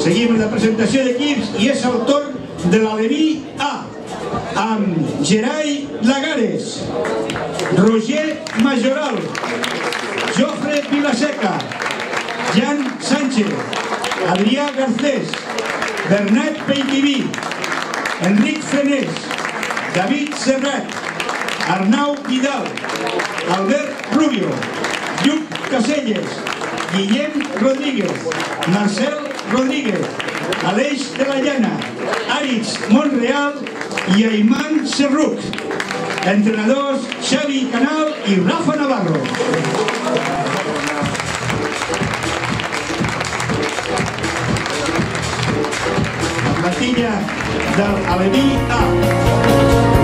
Seguim la presentació d'equips i és el torn de l'Aleví A amb Gerai Lagares, Roger Majoral, Jofre Vilaseca, Jan Sánchez, Adrià Garcés, Bernat Peitiví, Enric Frenés, David Serrat, Arnau Vidal, Albert Rubio, Lluc Caselles, Guillem Rodríguez, Marcel Rodríguez, Aleix de la Llana, Àrits Montreal i Ayman Serruc. Entrenadors Xavi Canal i Rafa Navarro. La plantilla del Aleví A.